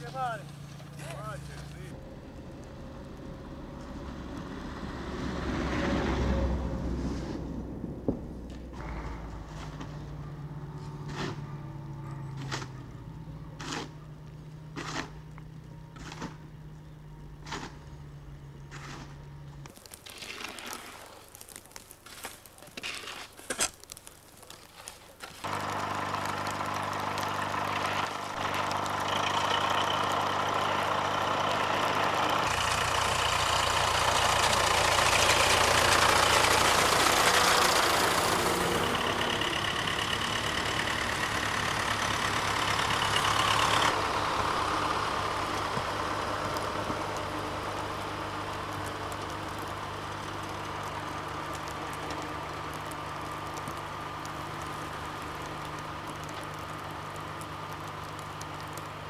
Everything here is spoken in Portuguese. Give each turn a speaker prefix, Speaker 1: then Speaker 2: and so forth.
Speaker 1: Guevara. Ótimo.